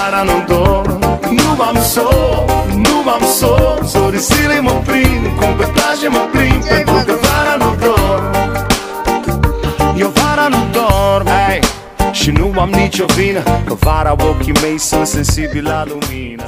para nu dor. Nu am so, nu am so, Sorisile mă prind, cum pe plaje mă prind Pentru că vara nu dor. Eu vara nu dorm, hey. Și nu am nicio vină Că vara ochii mei sunt sensibili la lumină.